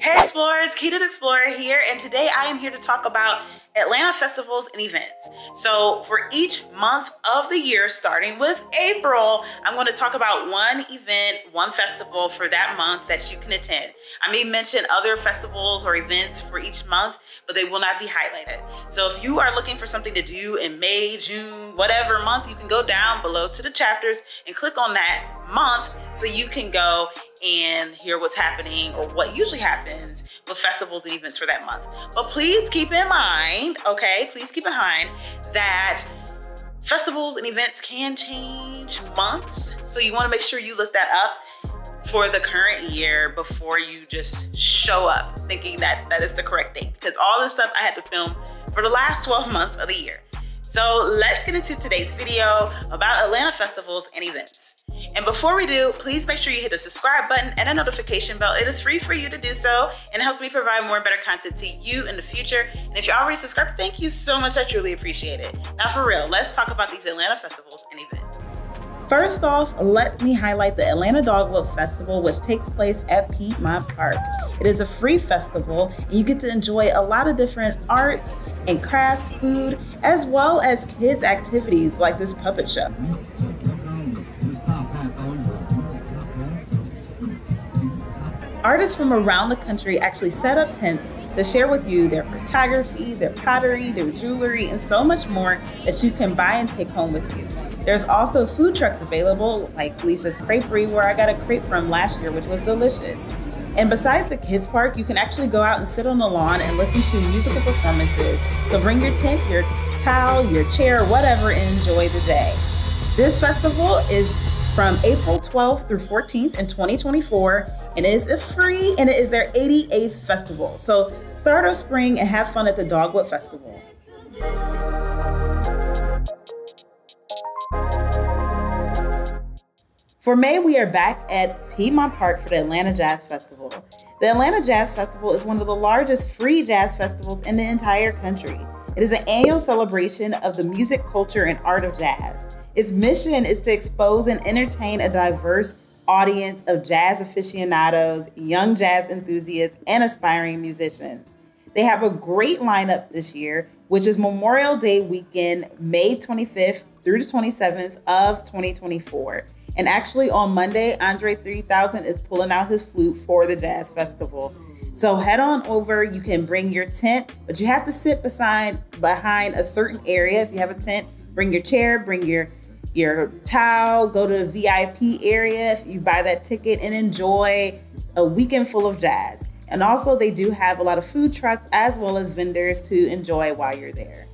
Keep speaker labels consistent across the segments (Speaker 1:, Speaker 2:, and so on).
Speaker 1: Hey explorers, Kita the Explorer here, and today I am here to talk about Atlanta festivals and events. So for each month of the year, starting with April, I'm going to talk about one event, one festival for that month that you can attend. I may mention other festivals or events for each month, but they will not be highlighted. So if you are looking for something to do in May, June, whatever month, you can go down below to the chapters and click on that month so you can go and hear what's happening or what usually happens with festivals and events for that month. But please keep in mind, okay, please keep in mind that festivals and events can change months. So you wanna make sure you look that up for the current year before you just show up thinking that that is the correct date. Because all this stuff I had to film for the last 12 months of the year. So let's get into today's video about Atlanta festivals and events. And before we do, please make sure you hit the subscribe button and a notification bell. It is free for you to do so and it helps me provide more and better content to you in the future. And if you're already subscribed, thank you so much. I truly appreciate it. Now for real, let's talk about these Atlanta festivals and events. First off, let me highlight the Atlanta Dogwood Festival, which takes place at Piedmont Park. It is a free festival, and you get to enjoy a lot of different arts and crafts, food, as well as kids' activities like this puppet show. Artists from around the country actually set up tents to share with you their photography, their pottery, their jewelry, and so much more that you can buy and take home with you. There's also food trucks available, like Lisa's Creperie, where I got a crepe from last year, which was delicious. And besides the kids park, you can actually go out and sit on the lawn and listen to musical performances. So bring your tent, your towel, your chair, whatever, and enjoy the day. This festival is from April 12th through 14th in 2024 and it is free and it is their 88th festival. So start our spring and have fun at the Dogwood Festival. For May, we are back at Piedmont Park for the Atlanta Jazz Festival. The Atlanta Jazz Festival is one of the largest free jazz festivals in the entire country. It is an annual celebration of the music, culture, and art of jazz. Its mission is to expose and entertain a diverse audience of jazz aficionados, young jazz enthusiasts, and aspiring musicians. They have a great lineup this year, which is Memorial Day weekend, May 25th through the 27th of 2024. And actually, on Monday, Andre 3000 is pulling out his flute for the Jazz Festival. So head on over. You can bring your tent, but you have to sit beside behind a certain area. If you have a tent, bring your chair, bring your your towel, go to a VIP area if you buy that ticket and enjoy a weekend full of jazz. And also, they do have a lot of food trucks as well as vendors to enjoy while you're there.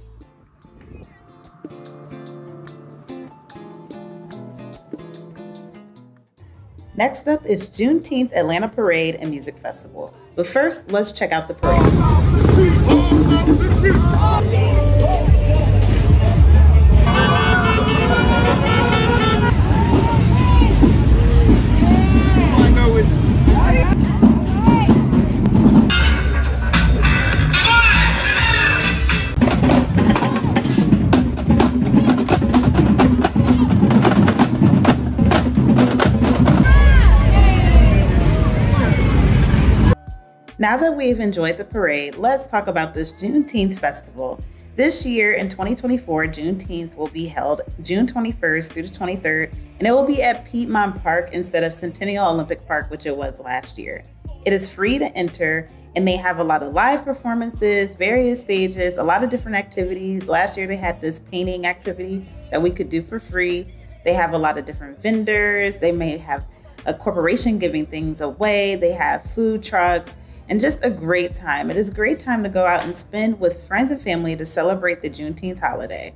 Speaker 1: Next up is Juneteenth Atlanta Parade and Music Festival. But first, let's check out the parade. Now that we've enjoyed the parade, let's talk about this Juneteenth festival. This year in 2024, Juneteenth will be held June 21st through the 23rd, and it will be at Piedmont Park instead of Centennial Olympic Park, which it was last year. It is free to enter, and they have a lot of live performances, various stages, a lot of different activities. Last year, they had this painting activity that we could do for free. They have a lot of different vendors. They may have a corporation giving things away. They have food trucks and just a great time. It is a great time to go out and spend with friends and family to celebrate the Juneteenth holiday.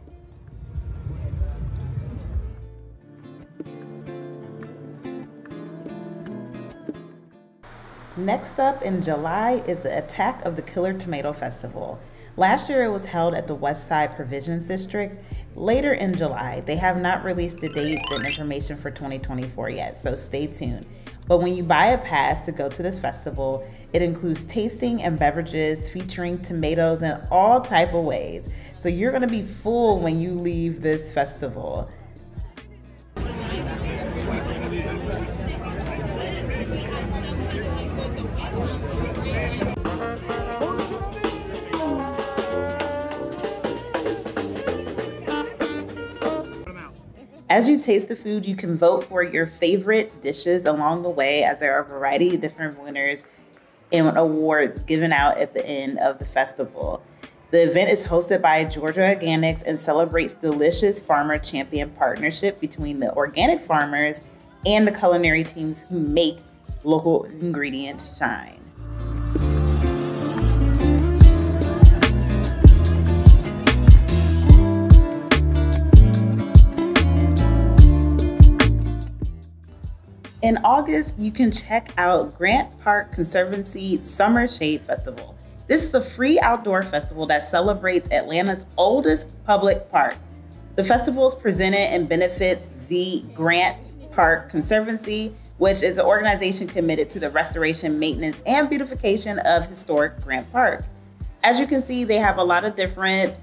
Speaker 1: Next up in July is the Attack of the Killer Tomato Festival. Last year it was held at the West Side Provisions District. Later in July, they have not released the dates and information for 2024 yet, so stay tuned. But when you buy a pass to go to this festival, it includes tasting and beverages featuring tomatoes in all type of ways. So you're going to be full when you leave this festival. As you taste the food, you can vote for your favorite dishes along the way, as there are a variety of different winners and awards given out at the end of the festival. The event is hosted by Georgia Organics and celebrates delicious farmer champion partnership between the organic farmers and the culinary teams who make local ingredients shine. In August, you can check out Grant Park Conservancy Summer Shade Festival. This is a free outdoor festival that celebrates Atlanta's oldest public park. The festival is presented and benefits the Grant Park Conservancy, which is an organization committed to the restoration, maintenance, and beautification of historic Grant Park. As you can see, they have a lot of different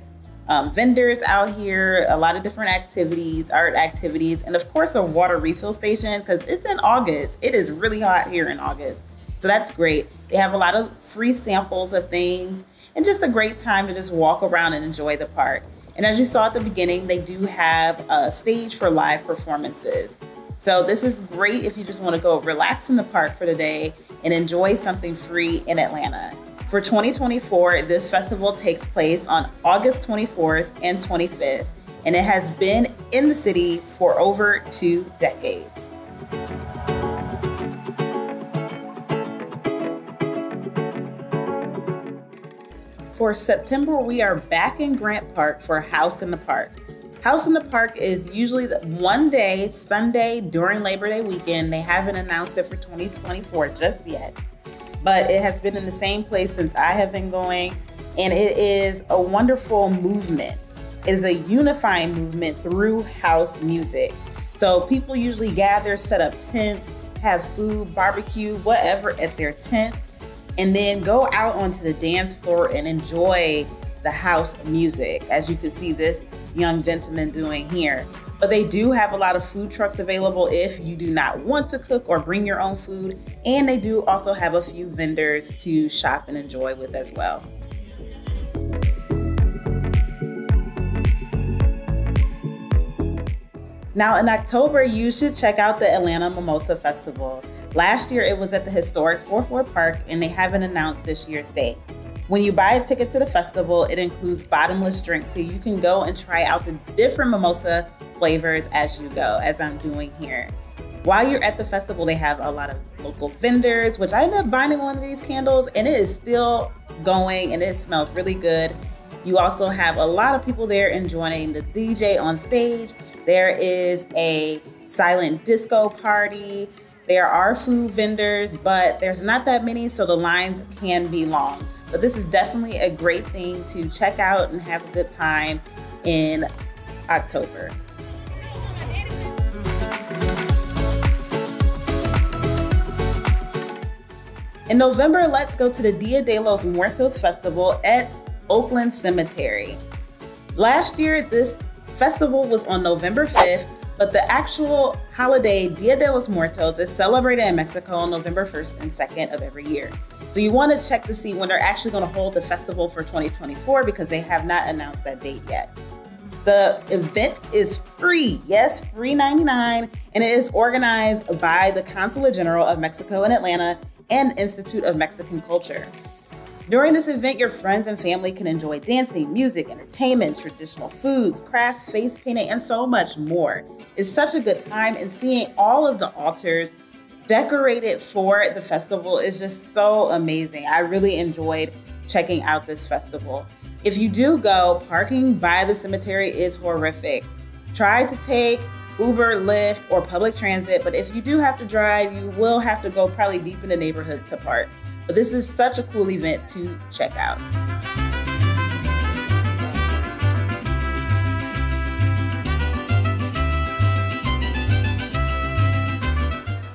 Speaker 1: um, vendors out here, a lot of different activities, art activities, and of course a water refill station because it's in August. It is really hot here in August. So that's great. They have a lot of free samples of things and just a great time to just walk around and enjoy the park. And as you saw at the beginning, they do have a stage for live performances. So this is great if you just want to go relax in the park for the day and enjoy something free in Atlanta. For 2024, this festival takes place on August 24th and 25th, and it has been in the city for over two decades. For September, we are back in Grant Park for House in the Park. House in the Park is usually the one day, Sunday during Labor Day weekend. They haven't announced it for 2024 just yet but it has been in the same place since I have been going. And it is a wonderful movement. It is a unifying movement through house music. So people usually gather, set up tents, have food, barbecue, whatever at their tents, and then go out onto the dance floor and enjoy the house music, as you can see this young gentleman doing here. But they do have a lot of food trucks available if you do not want to cook or bring your own food. And they do also have a few vendors to shop and enjoy with as well. Now, in October, you should check out the Atlanta Mimosa Festival. Last year, it was at the historic Fourth Ward Park, and they haven't announced this year's date. When you buy a ticket to the festival, it includes bottomless drinks, so you can go and try out the different mimosa flavors as you go, as I'm doing here. While you're at the festival, they have a lot of local vendors, which I ended up buying one of these candles and it is still going and it smells really good. You also have a lot of people there enjoying the DJ on stage. There is a silent disco party. There are food vendors, but there's not that many, so the lines can be long. But this is definitely a great thing to check out and have a good time in October. In November, let's go to the Dia de los Muertos Festival at Oakland Cemetery. Last year, this festival was on November 5th, but the actual holiday, Dia de los Muertos, is celebrated in Mexico on November 1st and 2nd of every year. So you want to check to see when they're actually going to hold the festival for 2024 because they have not announced that date yet. The event is free, yes, free 99, and it is organized by the Consulate General of Mexico in Atlanta and Institute of Mexican Culture. During this event, your friends and family can enjoy dancing, music, entertainment, traditional foods, crafts, face painting, and so much more. It's such a good time, and seeing all of the altars decorated for the festival is just so amazing. I really enjoyed checking out this festival. If you do go, parking by the cemetery is horrific. Try to take Uber, Lyft, or public transit. But if you do have to drive, you will have to go probably deep in the neighborhoods to park. But this is such a cool event to check out.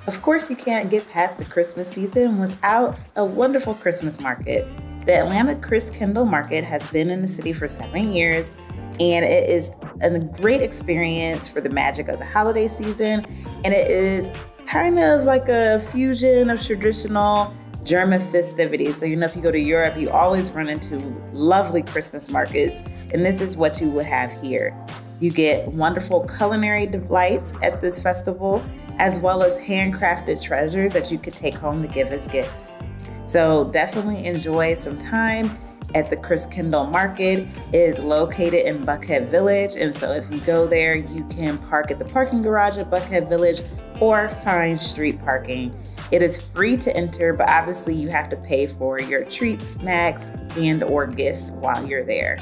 Speaker 1: Of course, you can't get past the Christmas season without a wonderful Christmas market. The Atlanta Christkindl Market has been in the city for seven years and it is a great experience for the magic of the holiday season. And it is kind of like a fusion of traditional German festivities. So, you know, if you go to Europe, you always run into lovely Christmas markets, and this is what you will have here. You get wonderful culinary delights at this festival, as well as handcrafted treasures that you could take home to give as gifts. So definitely enjoy some time at the Christkindl Market. It is located in Buckhead Village. And so if you go there, you can park at the parking garage at Buckhead Village or find street parking. It is free to enter, but obviously you have to pay for your treats, snacks, and or gifts while you're there.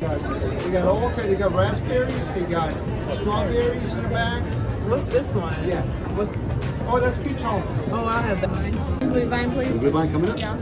Speaker 2: They got all kind. They got raspberries. They got strawberries in the back.
Speaker 3: What's this one?
Speaker 2: Yeah.
Speaker 3: What's?
Speaker 2: Oh, that's peach almond.
Speaker 3: Oh, I have that.
Speaker 4: Blue vine, please.
Speaker 2: Blue vine coming up.
Speaker 4: Yeah.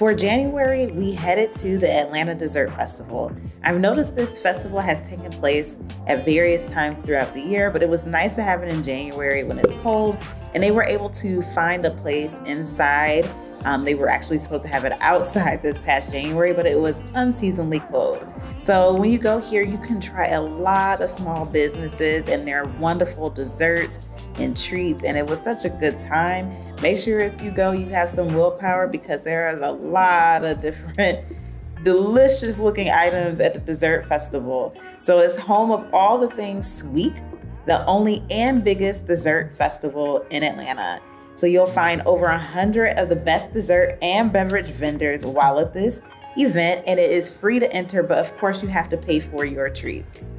Speaker 1: For January, we headed to the Atlanta Dessert Festival. I've noticed this festival has taken place at various times throughout the year, but it was nice to have it in January when it's cold, and they were able to find a place inside. Um, they were actually supposed to have it outside this past January, but it was unseasonably cold. So when you go here, you can try a lot of small businesses and their wonderful desserts and treats, and it was such a good time. Make sure if you go, you have some willpower because there are a lot of different delicious looking items at the dessert festival. So it's home of all the things sweet, the only and biggest dessert festival in Atlanta. So you'll find over a hundred of the best dessert and beverage vendors while at this event, and it is free to enter, but of course you have to pay for your treats.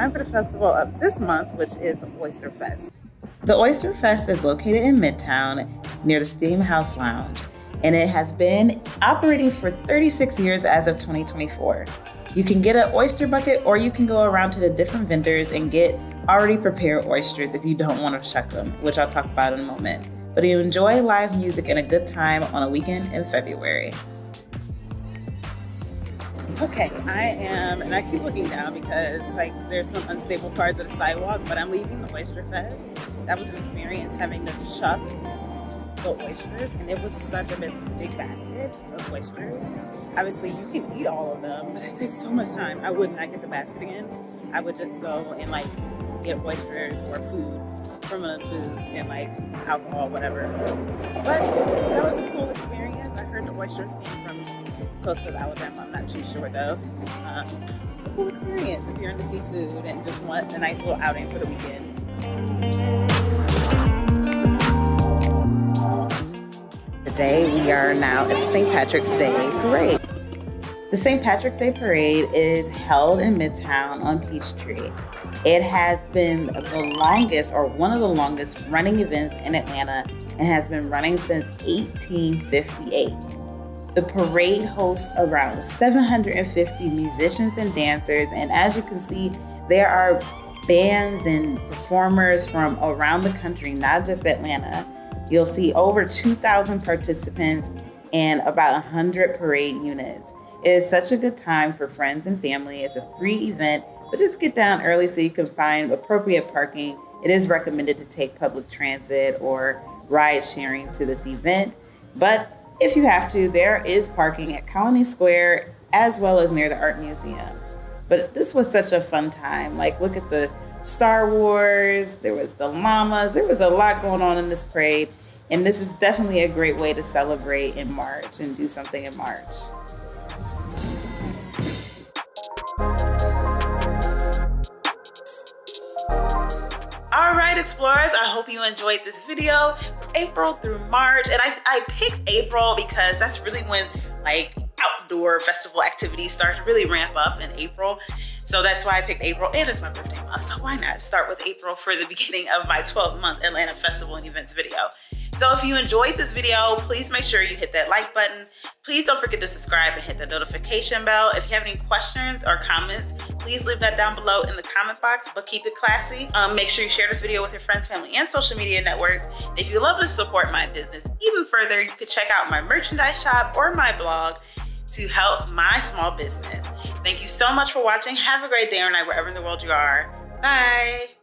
Speaker 1: Time for the festival of this month, which is Oyster Fest. The Oyster Fest is located in Midtown near the Steam House Lounge, and it has been operating for 36 years as of 2024. You can get an oyster bucket or you can go around to the different vendors and get already prepared oysters if you don't want to shuck them, which I'll talk about in a moment. But you enjoy live music and a good time on a weekend in February. Okay, I am, and I keep looking down because like there's some unstable parts of the sidewalk, but I'm leaving the Oyster Fest. That was an experience having to shuck the oysters, and it was such a big basket of oysters. Obviously, you can eat all of them, but it takes so much time. I would not get the basket again. I would just go and like get oysters or food from a booths and like alcohol, whatever. But that was a cool experience. I heard the oysters came from coast of Alabama. I'm not too sure though. Um, a cool experience if you're into seafood and just want a nice little outing for the weekend. Today we are now at the St. Patrick's Day Parade. The St. Patrick's Day Parade is held in Midtown on Peachtree. It has been the longest or one of the longest running events in Atlanta and has been running since 1858. The parade hosts around 750 musicians and dancers, and as you can see, there are bands and performers from around the country, not just Atlanta. You'll see over 2,000 participants and about 100 parade units. It is such a good time for friends and family. It's a free event, but just get down early so you can find appropriate parking. It is recommended to take public transit or ride sharing to this event, but if you have to, there is parking at Colony Square as well as near the Art Museum. But this was such a fun time. Like, look at the Star Wars, there was the llamas, there was a lot going on in this parade. And this is definitely a great way to celebrate in March and do something in March. Right, explorers, I hope you enjoyed this video. April through March, and I, I picked April because that's really when like outdoor festival activities start to really ramp up in April. So that's why I picked April, and it's my birthday month, so why not start with April for the beginning of my 12 month Atlanta Festival and Events video. So if you enjoyed this video, please make sure you hit that like button. Please don't forget to subscribe and hit the notification bell. If you have any questions or comments, please leave that down below in the comment box, but keep it classy. Um, make sure you share this video with your friends, family, and social media networks. If you love to support my business even further, you could check out my merchandise shop or my blog to help my small business. Thank you so much for watching. Have a great day or night wherever in the world you are. Bye.